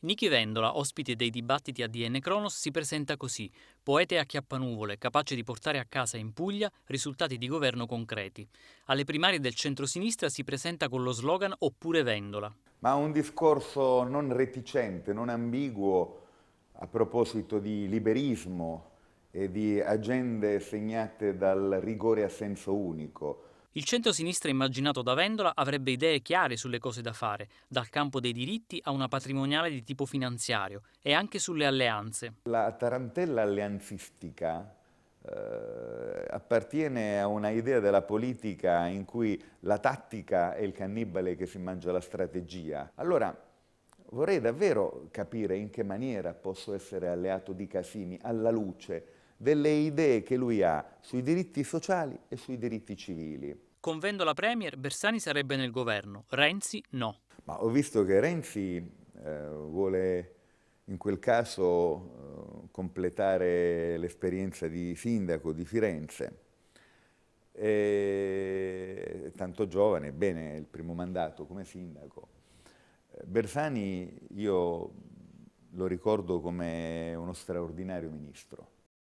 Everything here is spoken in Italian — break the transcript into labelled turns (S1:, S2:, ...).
S1: Nichi Vendola, ospite dei dibattiti a DN Cronos, si presenta così, poeta a chiappanuvole, capace di portare a casa in Puglia risultati di governo concreti. Alle primarie del centro-sinistra si presenta con lo slogan Oppure Vendola.
S2: Ma un discorso non reticente, non ambiguo a proposito di liberismo e di agende segnate dal rigore a senso unico,
S1: il centro-sinistra immaginato da Vendola avrebbe idee chiare sulle cose da fare, dal campo dei diritti a una patrimoniale di tipo finanziario e anche sulle alleanze.
S2: La tarantella alleanzistica eh, appartiene a una idea della politica in cui la tattica è il cannibale che si mangia la strategia. Allora, vorrei davvero capire in che maniera posso essere alleato di Casini alla luce delle idee che lui ha sui diritti sociali e sui diritti civili.
S1: Convendo la Premier, Bersani sarebbe nel governo, Renzi no.
S2: Ma ho visto che Renzi eh, vuole in quel caso eh, completare l'esperienza di sindaco di Firenze. E, tanto giovane, bene, il primo mandato come sindaco. Eh, Bersani io lo ricordo come uno straordinario ministro